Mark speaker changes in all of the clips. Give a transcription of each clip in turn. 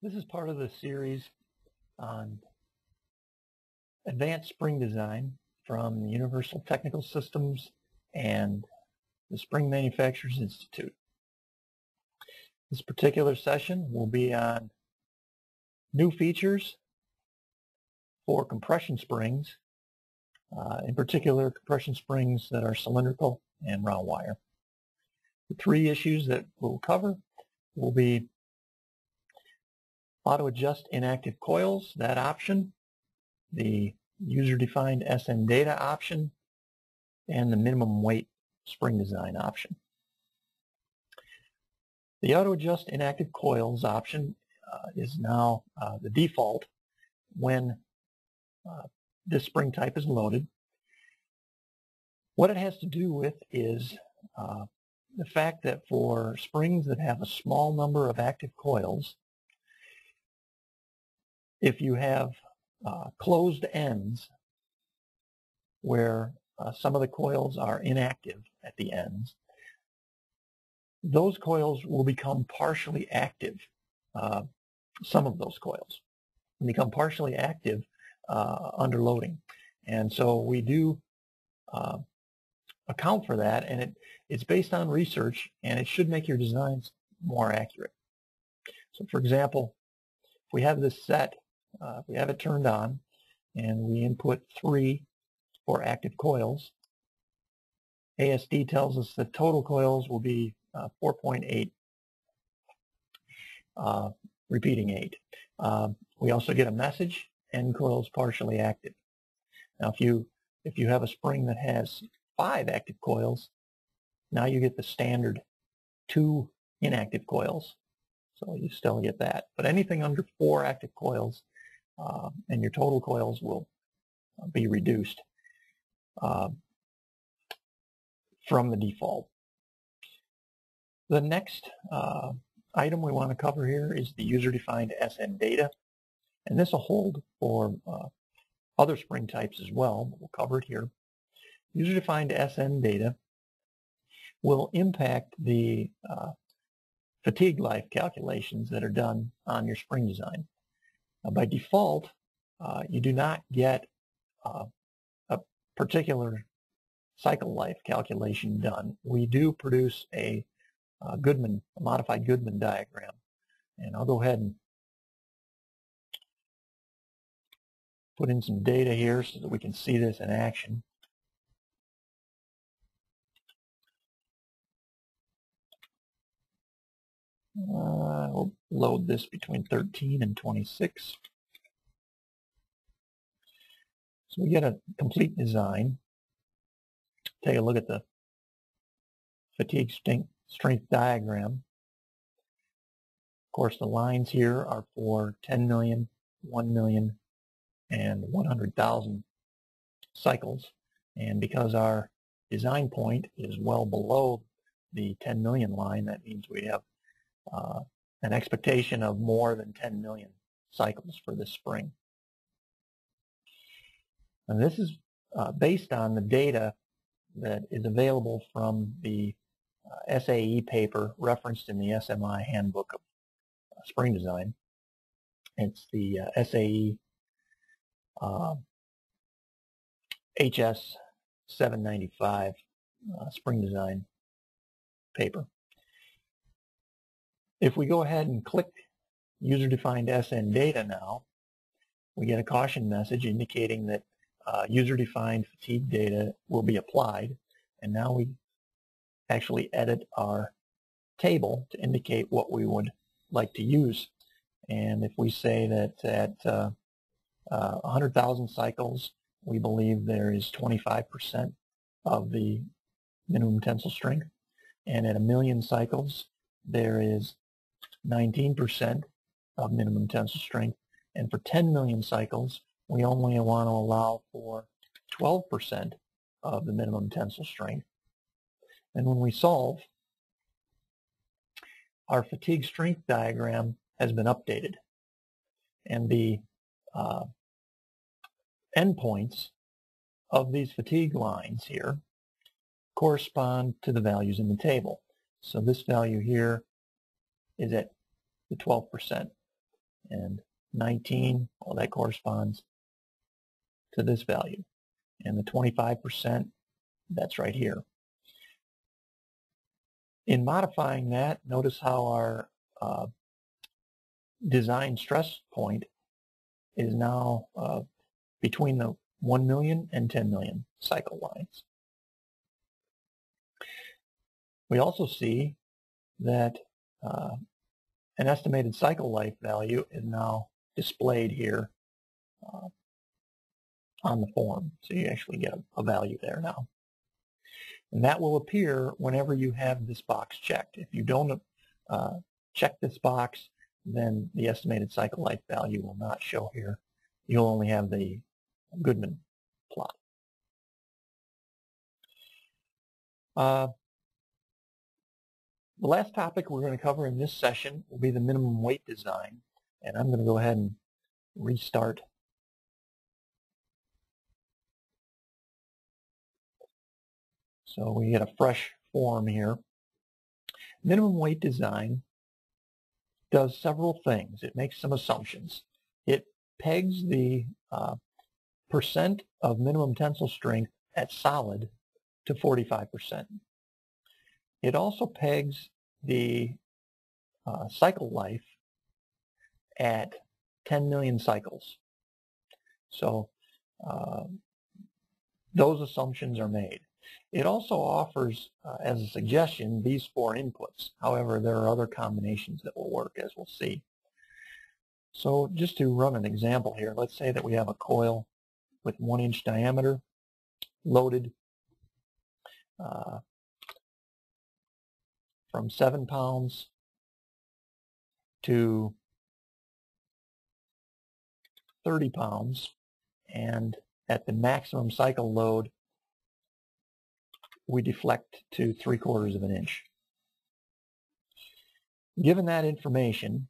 Speaker 1: This is part of the series on advanced spring design from Universal Technical Systems and the Spring Manufacturers Institute. This particular session will be on new features for compression springs, uh, in particular compression springs that are cylindrical and round wire. The three issues that we'll cover will be auto adjust inactive coils, that option, the user-defined SN data option, and the minimum weight spring design option. The auto adjust inactive coils option uh, is now uh, the default when uh, this spring type is loaded. What it has to do with is uh, the fact that for springs that have a small number of active coils, if you have uh, closed ends where uh, some of the coils are inactive at the ends, those coils will become partially active. Uh, some of those coils become partially active uh, under loading. And so we do uh, account for that, and it, it's based on research, and it should make your designs more accurate. So for example, if we have this set uh, we have it turned on and we input 3 for active coils. ASD tells us the total coils will be uh, 4.8, uh, repeating 8. Uh, we also get a message, end coils partially active. Now if you, if you have a spring that has 5 active coils, now you get the standard 2 inactive coils. So you still get that. But anything under 4 active coils uh, and your total coils will uh, be reduced uh, from the default. The next uh, item we want to cover here is the user-defined SN data, and this will hold for uh, other spring types as well, we'll cover it here. User-defined SN data will impact the uh, fatigue life calculations that are done on your spring design. Now, by default, uh, you do not get uh, a particular cycle life calculation done. We do produce a, a Goodman, a modified Goodman diagram. And I'll go ahead and put in some data here so that we can see this in action. Uh, we'll load this between 13 and 26. So we get a complete design. Take a look at the fatigue strength diagram. Of course, the lines here are for 10 million, 1 million, and 100,000 cycles. And because our design point is well below the 10 million line, that means we have uh, an expectation of more than 10 million cycles for this spring. And this is uh, based on the data that is available from the uh, SAE paper referenced in the SMI Handbook of uh, Spring Design. It's the uh, SAE HS 795 uh, Spring Design paper. If we go ahead and click user-defined SN data now, we get a caution message indicating that uh, user-defined fatigue data will be applied. And now we actually edit our table to indicate what we would like to use. And if we say that at uh, uh, 100,000 cycles, we believe there is 25% of the minimum tensile strength. And at a million cycles, there is 19% of minimum tensile strength. And for 10 million cycles, we only want to allow for 12% of the minimum tensile strength. And when we solve, our fatigue strength diagram has been updated. And the uh, endpoints of these fatigue lines here correspond to the values in the table. So this value here is at the 12%. And 19, well, that corresponds to this value. And the 25%, that's right here. In modifying that, notice how our uh, design stress point is now uh, between the 1 million and 10 million cycle lines. We also see that uh, an estimated cycle life value is now displayed here uh, on the form. So you actually get a, a value there now. And that will appear whenever you have this box checked. If you don't uh, check this box, then the estimated cycle life value will not show here. You'll only have the Goodman plot. Uh, the last topic we're going to cover in this session will be the minimum weight design. And I'm going to go ahead and restart. So we get a fresh form here. Minimum weight design does several things. It makes some assumptions. It pegs the uh, percent of minimum tensile strength at solid to 45%. It also pegs the uh, cycle life at 10 million cycles. So uh, those assumptions are made. It also offers, uh, as a suggestion, these four inputs. However, there are other combinations that will work, as we'll see. So just to run an example here, let's say that we have a coil with one inch diameter loaded uh, from 7 pounds to 30 pounds and at the maximum cycle load we deflect to 3 quarters of an inch. Given that information,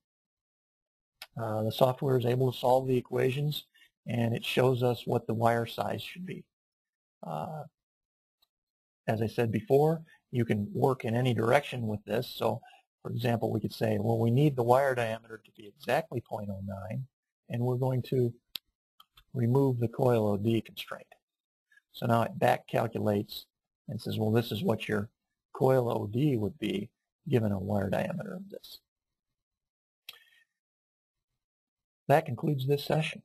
Speaker 1: uh, the software is able to solve the equations and it shows us what the wire size should be. Uh, as I said before, you can work in any direction with this. So, for example, we could say, well, we need the wire diameter to be exactly 0.09, and we're going to remove the coil OD constraint. So now it back calculates and says, well, this is what your coil OD would be given a wire diameter of this. That concludes this session.